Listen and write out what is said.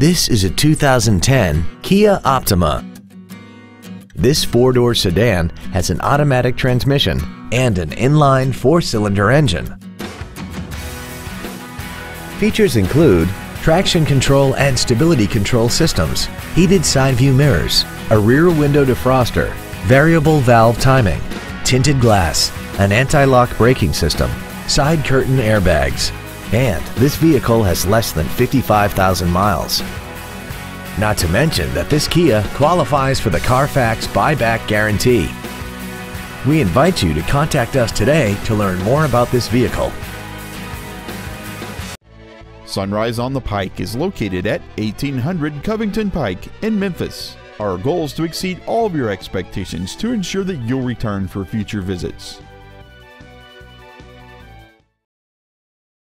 This is a 2010 Kia Optima. This four-door sedan has an automatic transmission and an inline four-cylinder engine. Features include traction control and stability control systems, heated side view mirrors, a rear window defroster, variable valve timing, tinted glass, an anti-lock braking system, side curtain airbags, and this vehicle has less than 55,000 miles. Not to mention that this Kia qualifies for the Carfax buyback guarantee. We invite you to contact us today to learn more about this vehicle. Sunrise on the Pike is located at 1800 Covington Pike in Memphis. Our goal is to exceed all of your expectations to ensure that you'll return for future visits.